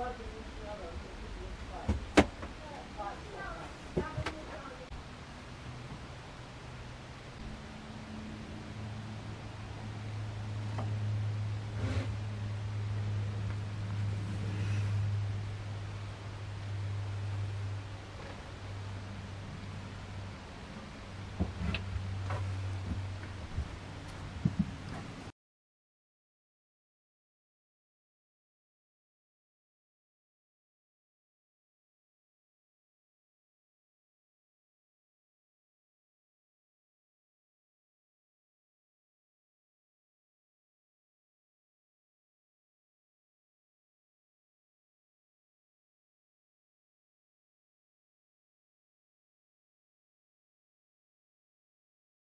Bye.